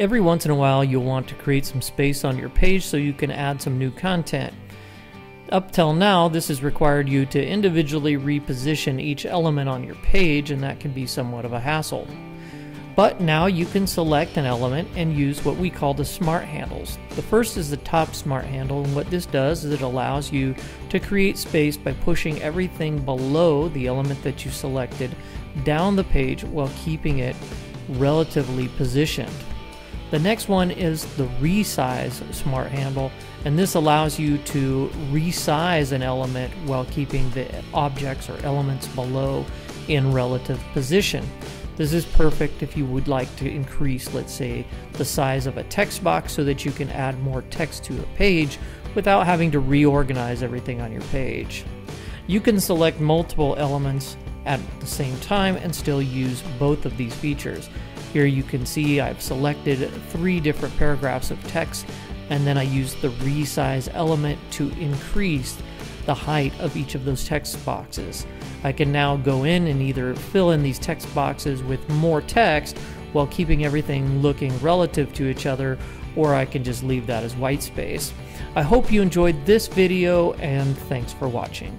Every once in a while, you'll want to create some space on your page so you can add some new content. Up till now, this has required you to individually reposition each element on your page, and that can be somewhat of a hassle. But now you can select an element and use what we call the smart handles. The first is the top smart handle, and what this does is it allows you to create space by pushing everything below the element that you selected down the page while keeping it relatively positioned. The next one is the resize smart handle, and this allows you to resize an element while keeping the objects or elements below in relative position. This is perfect if you would like to increase, let's say, the size of a text box so that you can add more text to a page without having to reorganize everything on your page. You can select multiple elements at the same time and still use both of these features. Here you can see I've selected three different paragraphs of text and then I use the resize element to increase the height of each of those text boxes. I can now go in and either fill in these text boxes with more text while keeping everything looking relative to each other or I can just leave that as white space. I hope you enjoyed this video and thanks for watching.